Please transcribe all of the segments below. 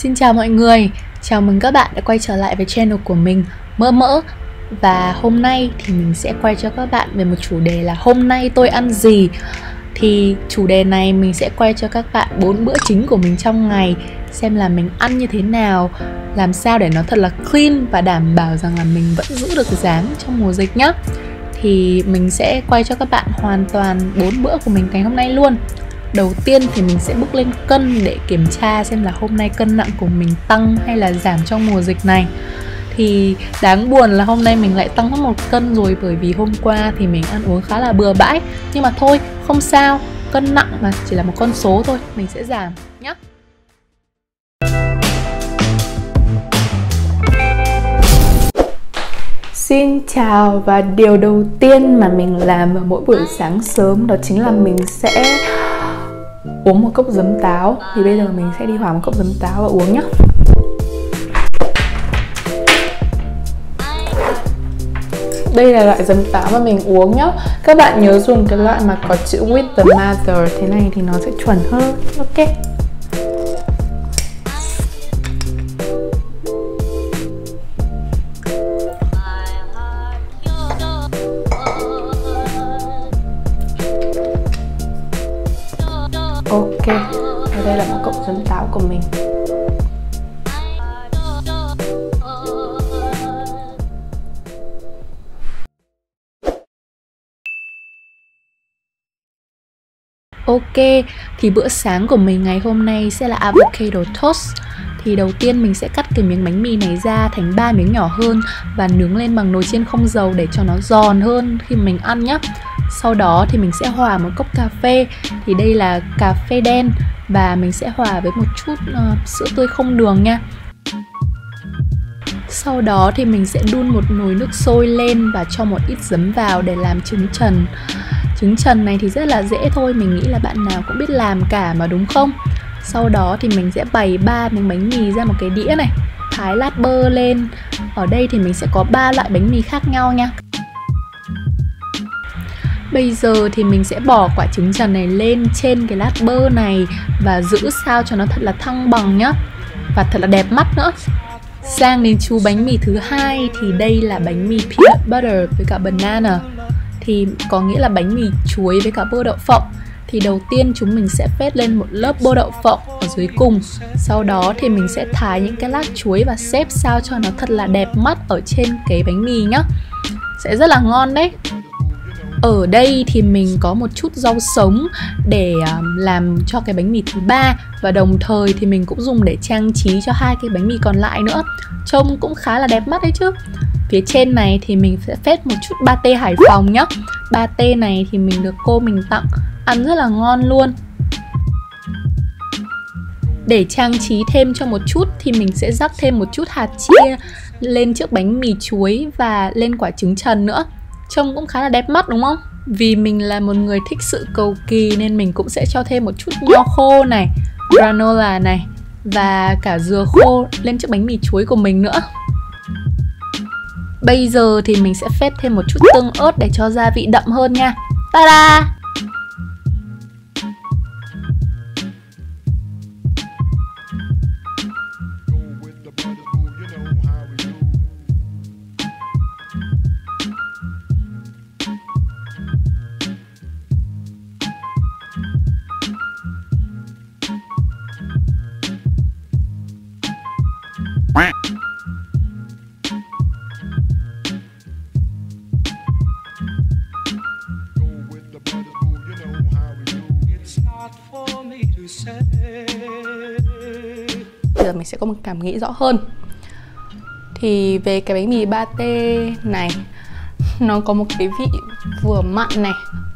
Xin chào mọi người, chào mừng các bạn đã quay trở lại với channel của mình Mỡ Mỡ. Và hôm nay thì mình sẽ quay cho các bạn về một chủ đề là hôm nay tôi ăn gì. Thì chủ đề này mình sẽ quay cho các bạn bốn bữa chính của mình trong ngày Xem là mình ăn như thế nào Làm sao để nó thật là clean và đảm bảo rằng là mình vẫn giữ được dáng trong mùa dịch nhá. Thì mình sẽ quay cho các bạn hoàn toàn bốn bữa của mình ngày hôm nay luôn đầu tiên thì mình sẽ bước lên cân để kiểm tra xem là hôm nay cân nặng của mình tăng hay là giảm trong mùa dịch này. Thì đáng buồn là hôm nay mình lại tăng mất một cân rồi bởi vì hôm qua thì mình ăn uống khá là bừa bãi. Nhưng mà thôi không sao cân nặng mà chỉ là một con số thôi mình sẽ giảm nhé Xin chào và điều đầu tiên mà mình làm vào mỗi buổi sáng sớm đó chính là mình sẽ uống một cốc giấm táo. Thì bây giờ mình sẽ đi hòa một cốc giấm táo và uống nhé đây là loại giấm táo mà mình uống nhá. Các bạn nhớ dùng cái loại mà có chữ with the mother. Thế này thì nó sẽ chuẩn hơn. Ok. Kê thì bữa sáng của mình ngày hôm nay sẽ là avocado toast. Thì đầu tiên mình sẽ cắt cái miếng bánh mì này ra thành ba miếng nhỏ hơn và nướng lên bằng nồi chiên không dầu để cho nó giòn hơn khi mình ăn nhé sau đó thì mình sẽ hòa một cốc cà phê thì đây là cà phê đen và mình sẽ hòa với một chút uh, sữa tươi không đường nha. Sau đó thì mình sẽ đun một nồi nước sôi lên và cho một ít giấm vào để làm trứng trần. Trứng trần này thì rất là dễ thôi, mình nghĩ là bạn nào cũng biết làm cả mà đúng không? Sau đó thì mình sẽ bày ba miếng bánh mì ra một cái đĩa này Thái lát bơ lên. Ở đây thì mình sẽ có ba loại bánh mì khác nhau nha. Bây giờ thì mình sẽ bỏ quả trứng trần này lên trên cái lát bơ này Và giữ sao cho nó thật là thăng bằng nhá. Và thật là đẹp mắt nữa. Sang đến chú bánh mì thứ hai thì đây là bánh mì peanut butter với cả banana. Thì có nghĩa là bánh mì chuối với cả bơ đậu phộng. Thì đầu tiên chúng mình sẽ phết lên một lớp bơ đậu phộng ở dưới cùng. Sau đó thì mình sẽ thái những cái lát chuối và xếp sao cho nó thật là đẹp mắt ở trên cái bánh mì nhá. Sẽ rất là ngon đấy. Ở đây thì mình có một chút rau sống để à, làm cho cái bánh mì thứ ba. Và đồng thời thì mình cũng dùng để trang trí cho hai cái bánh mì còn lại nữa. Trông cũng khá là đẹp mắt đấy chứ phía trên này thì mình sẽ phết một chút ba tê Hải Phòng nhá. Ba tê này thì mình được cô mình tặng, ăn rất là ngon luôn. Để trang trí thêm cho một chút thì mình sẽ rắc thêm một chút hạt chia lên chiếc bánh mì chuối và lên quả trứng trần nữa. Trông cũng khá là đẹp mắt đúng không? Vì mình là một người thích sự cầu kỳ nên mình cũng sẽ cho thêm một chút nho khô này, granola này và cả dừa khô lên chiếc bánh mì chuối của mình nữa. Bây giờ thì mình sẽ phết thêm một chút tương ớt để cho gia vị đậm hơn nha Ta-da! Giờ mình sẽ có một cảm nghĩ rõ hơn. Thì về cái bánh mì ba t này Nó có một cái vị vừa mặn này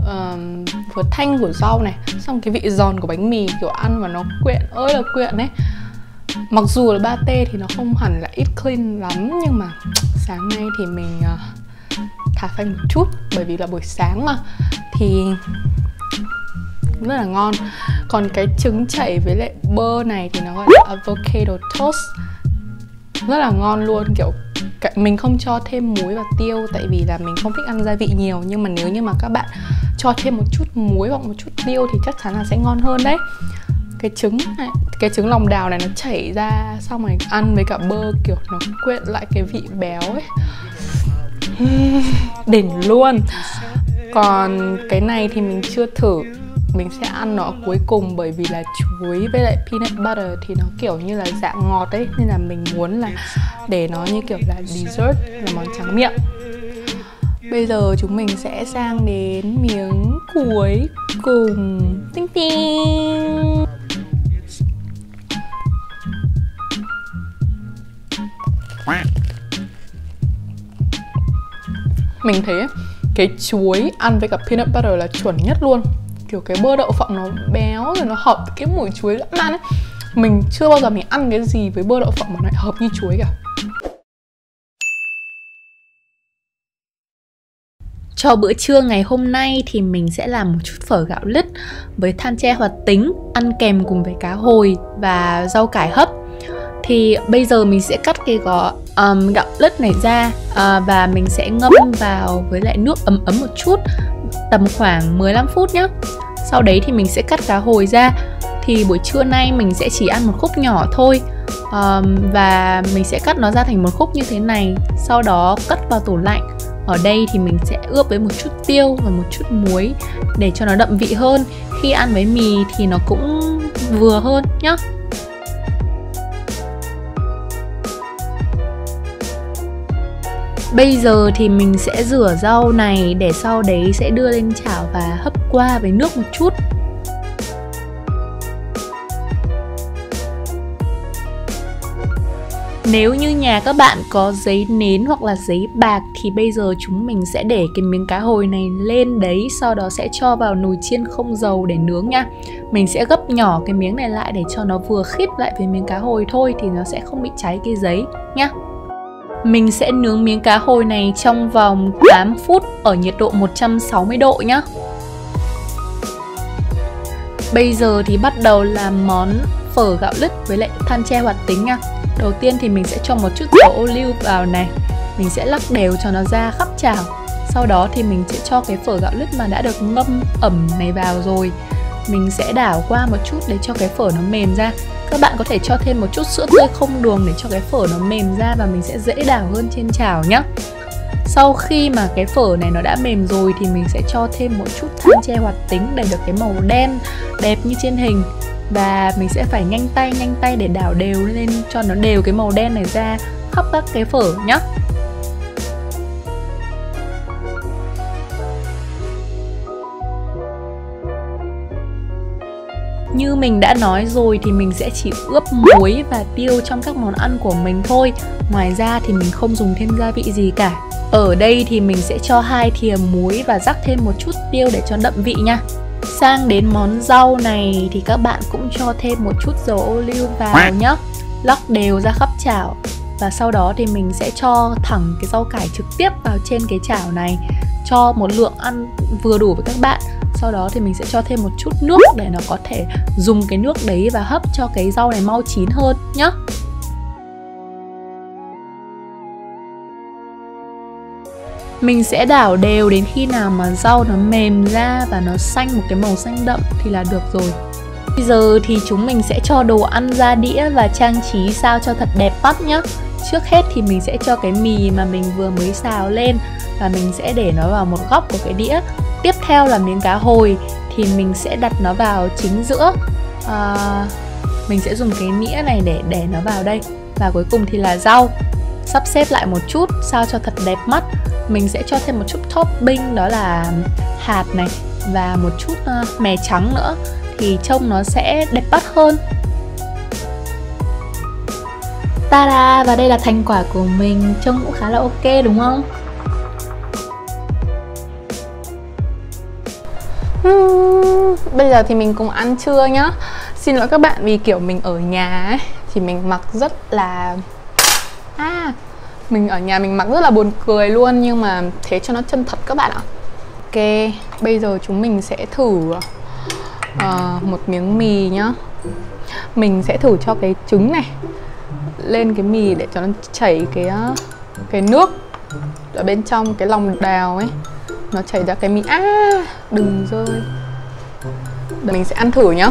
uh, Vừa thanh của rau này Xong cái vị giòn của bánh mì kiểu ăn và nó quyện ơi là quyện ấy. Mặc dù là ba t thì nó không hẳn là ít clean lắm Nhưng mà sáng nay thì mình uh, thả phanh một chút Bởi vì là buổi sáng mà. Thì rất là ngon. Còn cái trứng chảy với lại bơ này thì nó gọi là avocado toast. Rất là ngon luôn, kiểu mình không cho thêm muối và tiêu tại vì là mình không thích ăn gia vị nhiều. Nhưng mà nếu như mà các bạn cho thêm một chút muối hoặc một chút tiêu thì chắc chắn là sẽ ngon hơn đấy. Cái trứng này, cái trứng lòng đào này nó chảy ra xong rồi ăn với cả bơ, kiểu, nó quyện lại cái vị béo ấy. Đỉnh luôn. Còn cái này thì mình chưa thử mình sẽ ăn nó cuối cùng bởi vì là chuối với lại peanut butter thì nó kiểu như là dạng ngọt ấy. Nên là mình muốn là để nó như kiểu là dessert, là món tráng miệng. Bây giờ chúng mình sẽ sang đến miếng cuối cùng. Tinh tinh! Mình thấy cái chuối ăn với cả peanut butter là chuẩn nhất luôn kiểu cái bơ đậu phộng nó béo rồi nó hợp với cái mùi chuối lãng mạn ấy. Mình chưa bao giờ mình ăn cái gì với bơ đậu phộng mà lại hợp như chuối cả. Cho bữa trưa ngày hôm nay thì mình sẽ làm một chút phở gạo lứt với than tre hoạt tính ăn kèm cùng với cá hồi và rau cải hấp. Thì bây giờ mình sẽ cắt cái gó um, gạo lứt này ra uh, và mình sẽ ngâm vào với lại nước ấm ấm một chút tầm khoảng 15 phút nhé. Sau đấy thì mình sẽ cắt cá hồi ra. Thì buổi trưa nay mình sẽ chỉ ăn một khúc nhỏ thôi um, và mình sẽ cắt nó ra thành một khúc như thế này. Sau đó cất vào tủ lạnh ở đây thì mình sẽ ướp với một chút tiêu và một chút muối để cho nó đậm vị hơn khi ăn với mì thì nó cũng vừa hơn nhá Bây giờ thì mình sẽ rửa rau này để sau đấy sẽ đưa lên chảo và hấp qua với nước một chút Nếu như nhà các bạn có giấy nến hoặc là giấy bạc thì bây giờ chúng mình sẽ để cái miếng cá hồi này lên đấy, sau đó sẽ cho vào nồi chiên không dầu để nướng nha. Mình sẽ gấp nhỏ cái miếng này lại để cho nó vừa khít lại với miếng cá hồi thôi thì nó sẽ không bị cháy cái giấy nha. Mình sẽ nướng miếng cá hồi này trong vòng 8 phút ở nhiệt độ 160 độ nhé. Bây giờ thì bắt đầu làm món phở gạo lứt với lại than tre hoạt tính nha. Đầu tiên thì mình sẽ cho một chút dầu ô liu vào này. Mình sẽ lắc đều cho nó ra khắp chảo. Sau đó thì mình sẽ cho cái phở gạo lứt mà đã được ngâm ẩm này vào rồi. Mình sẽ đảo qua một chút để cho cái phở nó mềm ra. Các bạn có thể cho thêm một chút sữa tươi không đường để cho cái phở nó mềm ra và mình sẽ dễ đảo hơn trên chảo nhé sau khi mà cái phở này nó đã mềm rồi thì mình sẽ cho thêm một chút than tre hoạt tính để được cái màu đen đẹp như trên hình. Và mình sẽ phải nhanh tay nhanh tay để đảo đều lên cho nó đều cái màu đen này ra khắp các cái phở nhé Như mình đã nói rồi thì mình sẽ chỉ ướp muối và tiêu trong các món ăn của mình thôi. Ngoài ra thì mình không dùng thêm gia vị gì cả. Ở đây thì mình sẽ cho hai thìa muối và rắc thêm một chút tiêu để cho đậm vị nha. Sang đến món rau này thì các bạn cũng cho thêm một chút dầu ô liu vào nhé Lắc đều ra khắp chảo. Và sau đó thì mình sẽ cho thẳng cái rau cải trực tiếp vào trên cái chảo này. Cho một lượng ăn vừa đủ với các bạn. Sau đó thì mình sẽ cho thêm một chút nước để nó có thể dùng cái nước đấy và hấp cho cái rau này mau chín hơn nhé Mình sẽ đảo đều đến khi nào mà rau nó mềm ra và nó xanh một cái màu xanh đậm thì là được rồi. Bây giờ thì chúng mình sẽ cho đồ ăn ra đĩa và trang trí sao cho thật đẹp mắt nhá. Trước hết thì mình sẽ cho cái mì mà mình vừa mới xào lên Và mình sẽ để nó vào một góc của cái đĩa. Tiếp theo là miếng cá hồi thì mình sẽ đặt nó vào chính giữa. À, Mình sẽ dùng cái nĩa này để để nó vào đây. Và cuối cùng thì là rau. Sắp xếp lại một chút sao cho thật đẹp mắt. Mình sẽ cho thêm một chút topping đó là hạt này và một chút uh, mè trắng nữa thì trông nó sẽ đẹp mắt hơn. Ta-da! Và đây là thành quả của mình. Trông cũng khá là ok đúng không? Bây giờ thì mình cùng ăn trưa nhá. Xin lỗi các bạn vì kiểu mình ở nhà ấy Thì mình mặc rất là À mình ở nhà mình mặc rất là buồn cười luôn nhưng mà thế cho nó chân thật các bạn ạ. Ok bây giờ chúng mình sẽ thử uh, một miếng mì nhá. Mình sẽ thử cho cái trứng này lên cái mì để cho nó chảy cái ờ, cái nước ở bên trong cái lòng đào ấy. Nó chảy ra cái mì. À đừng rơi. Để mình sẽ ăn thử nhá.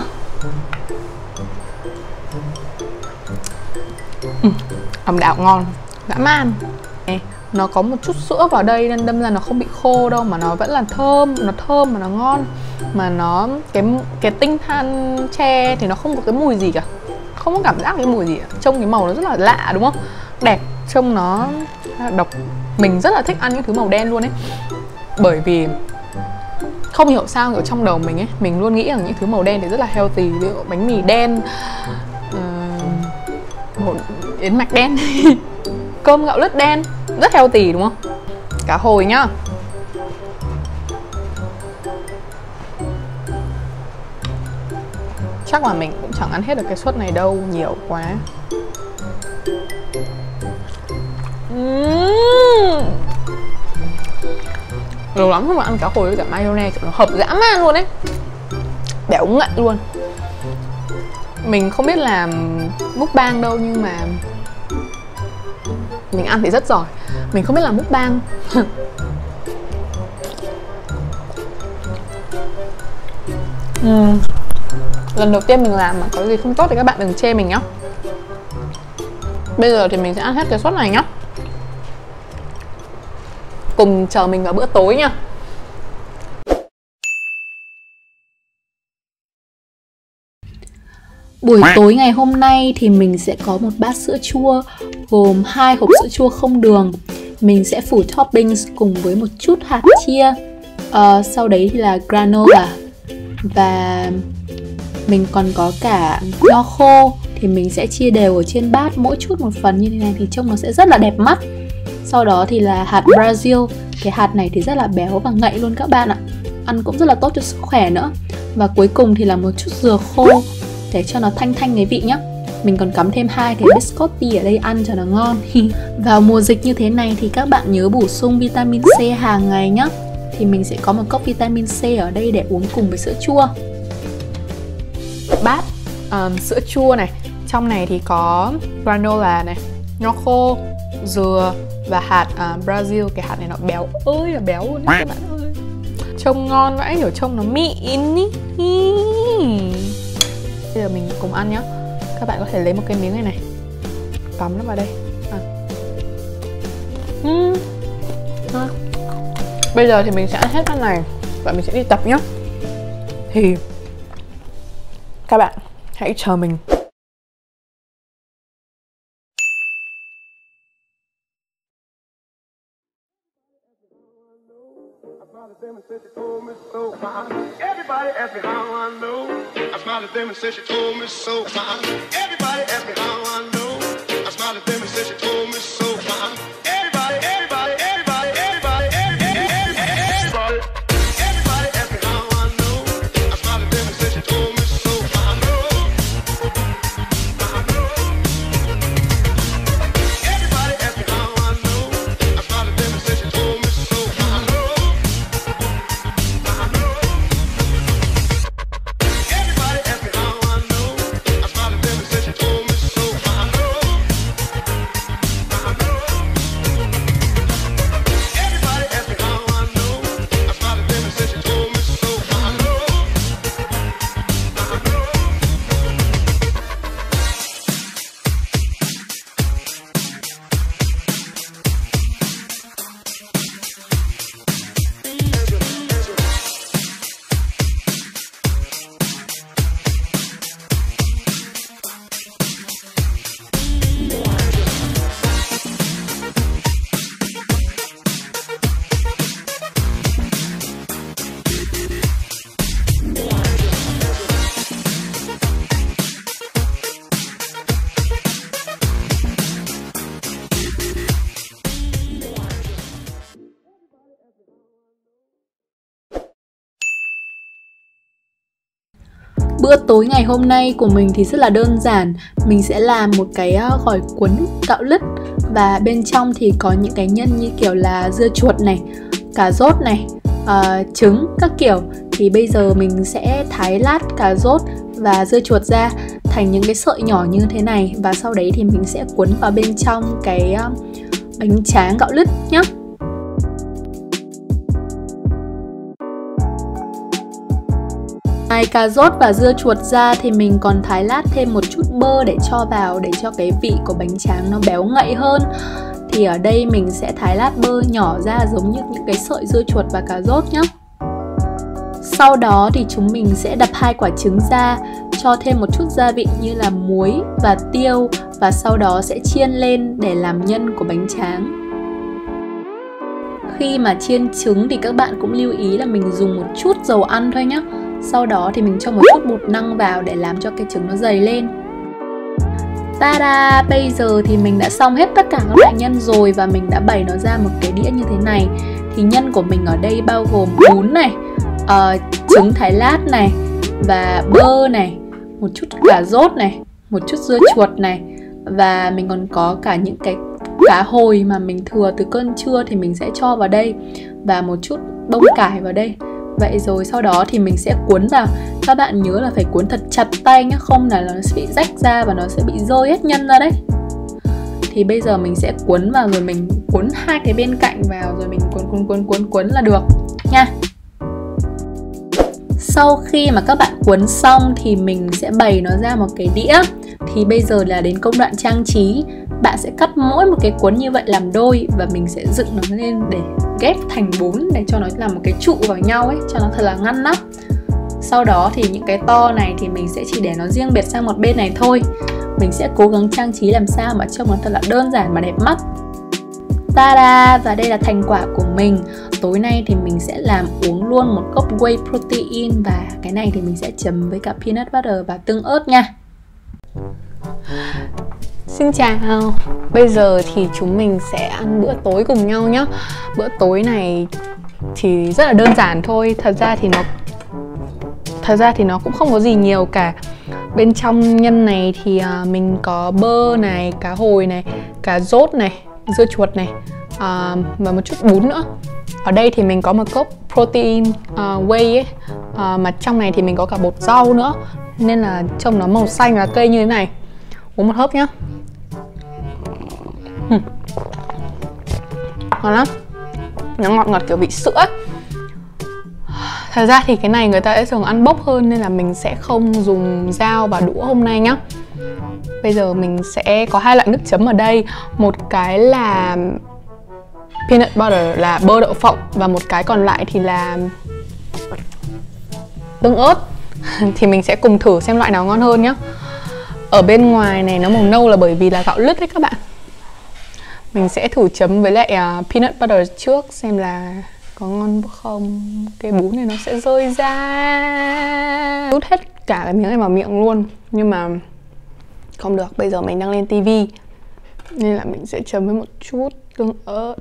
Ừ, ẩm đạo ngon dã man. Nó có một chút sữa vào đây nên đâm ra nó không bị khô đâu mà nó vẫn là thơm nó thơm mà nó ngon. Mà nó cái cái tinh than tre thì nó không có cái mùi gì cả. Không có cảm giác cái mùi gì cả. trông cái màu nó rất là lạ đúng không? Đẹp trông nó độc. Mình rất là thích ăn những thứ màu đen luôn ấy. Bởi vì không hiểu sao ở trong đầu mình ấy mình luôn nghĩ rằng những thứ màu đen thì rất là healthy ví dụ bánh mì đen uh, một yến mạch đen cơm gạo lứt đen rất healthy đúng không? Cá hồi nhá. Chắc là mình cũng chẳng ăn hết được cái suất này đâu nhiều quá. Lâu lắm không ăn cá hồi với cả mayonnaise kiểu nó hợp dã man luôn ấy, béo ngậy luôn. Mình không biết làm bang đâu nhưng mà mình ăn thì rất giỏi. Mình không biết làm bang uhm. Ừ. lần đầu tiên mình làm mà có gì không tốt thì các bạn đừng chê mình nhá. Bây giờ thì mình sẽ ăn hết cái sốt này nhá cùng chờ mình vào bữa tối nha Buổi tối ngày hôm nay thì mình sẽ có một bát sữa chua gồm hai hộp sữa chua không đường. Mình sẽ phủ toppings cùng với một chút hạt chia. Uh, sau đấy thì là granola và mình còn có cả nho khô thì mình sẽ chia đều ở trên bát mỗi chút một phần như thế này thì trông nó sẽ rất là đẹp mắt. Sau đó thì là hạt Brazil. Cái hạt này thì rất là béo và ngậy luôn các bạn ạ. Ăn cũng rất là tốt cho sức khỏe nữa. Và cuối cùng thì là một chút dừa khô để cho nó thanh thanh cái vị nhá mình còn cắm thêm hai cái biscotti ở đây ăn cho nó ngon vào mùa dịch như thế này thì các bạn nhớ bổ sung vitamin C hàng ngày nhá thì mình sẽ có một cốc vitamin C ở đây để uống cùng với sữa chua bát um, sữa chua này trong này thì có granola này nho khô dừa và hạt uh, Brazil cái hạt này nó béo ơi là béo luôn các bạn ơi. Trông ngon vãi kiểu trông nó mịn ý. Bây giờ mình cùng ăn nhá. Các bạn có thể lấy một cái miếng này này. Cắm nó vào đây. À. uhm. À. bây giờ thì mình sẽ ăn hết cái này. Và mình sẽ đi tập nhá. Thì các bạn hãy chờ mình. Them and said she told me so. Bữa tối ngày hôm nay của mình thì rất là đơn giản. Mình sẽ làm một cái ờ, gỏi cuốn gạo lứt Và bên trong thì có những cái nhân như kiểu là dưa chuột này Cà rốt này, uh, trứng các kiểu. Thì bây giờ mình sẽ thái lát cà rốt và dưa chuột ra Thành những cái sợi nhỏ như thế này Và sau đấy thì mình sẽ cuốn vào bên trong cái ờ, bánh tráng gạo lứt nhé Ngoài cà rốt và dưa chuột ra thì mình còn thái lát thêm một chút bơ để cho vào, để cho cái vị của bánh tráng nó béo ngậy hơn. Thì ở đây mình sẽ thái lát bơ nhỏ ra giống như những cái sợi dưa chuột và cà rốt nhé sau đó thì chúng mình sẽ đập hai quả trứng ra, cho thêm một chút gia vị như là muối và tiêu và sau đó sẽ chiên lên để làm nhân của bánh tráng. Khi mà chiên trứng thì các bạn cũng lưu ý là mình dùng một chút dầu ăn thôi nhé sau đó thì mình cho một chút bột năng vào để làm cho cái trứng nó dày lên. Ta-da! Bây giờ thì mình đã xong hết tất cả các loại nhân rồi và mình đã bày nó ra một cái đĩa như thế này. Thì nhân của mình ở đây bao gồm bún này, uh, trứng thái lát này và bơ này một chút cà rốt này một chút dưa chuột này. Và mình còn có cả những cái cá hồi mà mình thừa từ cơn trưa thì mình sẽ cho vào đây và một chút bông cải vào đây vậy rồi sau đó thì mình sẽ cuốn vào. Các bạn nhớ là phải cuốn thật chặt tay nhé không là nó sẽ bị rách ra và nó sẽ bị rơi hết nhân ra đấy. Thì bây giờ mình sẽ cuốn vào rồi mình cuốn hai cái bên cạnh vào rồi mình cuốn cuốn cuốn cuốn cuốn là được nha. Sau khi mà các bạn cuốn xong thì mình sẽ bày nó ra một cái đĩa. Thì bây giờ là đến công đoạn trang trí. Bạn sẽ cắt mỗi một cái cuốn như vậy làm đôi và mình sẽ dựng nó lên để ghép thành bốn để cho nó làm một cái trụ vào nhau ấy, cho nó thật là ngăn nắp. Sau đó thì những cái to này thì mình sẽ chỉ để nó riêng biệt sang một bên này thôi. Mình sẽ cố gắng trang trí làm sao mà trông nó thật là đơn giản mà đẹp mắt. Ta-da! Và đây là thành quả của mình. Tối nay thì mình sẽ làm uống luôn một cốc whey protein Và cái này thì mình sẽ chấm với cả peanut butter và tương ớt nha. Xin chào. Bây giờ thì chúng mình sẽ ăn bữa tối cùng nhau nhé Bữa tối này thì rất là đơn giản thôi. Thật ra thì nó Thật ra thì nó cũng không có gì nhiều cả. Bên trong nhân này thì à, mình có bơ này, cá hồi này, cá rốt này, dưa chuột này à, Và một chút bún nữa. Ở đây thì mình có một cốc protein uh, whey ấy. Uh, Mà trong này thì mình có cả bột rau nữa. Nên là trông nó màu xanh và cây như thế này. Uống một hớp nhá. Ngon lắm. Nó ngọt ngọt kiểu vị sữa. Thật ra thì cái này người ta sẽ thường ăn bốc hơn nên là mình sẽ không dùng dao và đũa hôm nay nhá. Bây giờ mình sẽ có hai loại nước chấm ở đây. Một cái là peanut butter là bơ đậu phộng Và một cái còn lại thì là tương ớt. Thì mình sẽ cùng thử xem loại nào ngon hơn nhá. Ở bên ngoài này nó màu nâu là bởi vì là gạo lứt đấy các bạn mình sẽ thử chấm với lại uh, peanut butter trước xem là có ngon không. Cái bún này nó sẽ rơi ra. Rút hết cả cái miếng này vào miệng luôn. Nhưng mà không được bây giờ mình đang lên tivi nên là mình sẽ chấm với một chút tương ớt.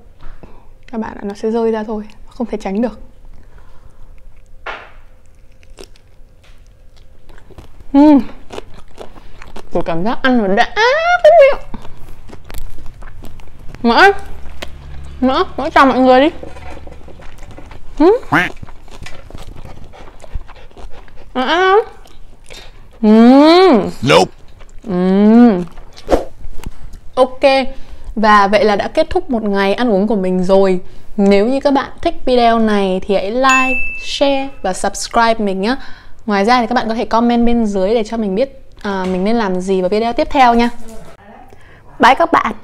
Các bạn ạ nó sẽ rơi ra thôi không thể tránh được. Uhm. Tôi cảm giác ăn nó đã cái miệng. Mỡ Mỡ, mỡ chào mọi người đi ừ. À. Mm. Nope. Mm. Ok Và vậy là đã kết thúc một ngày ăn uống của mình rồi Nếu như các bạn thích video này thì hãy like, share và subscribe mình nhé Ngoài ra thì các bạn có thể comment bên dưới để cho mình biết à, mình nên làm gì vào video tiếp theo nha Bye các bạn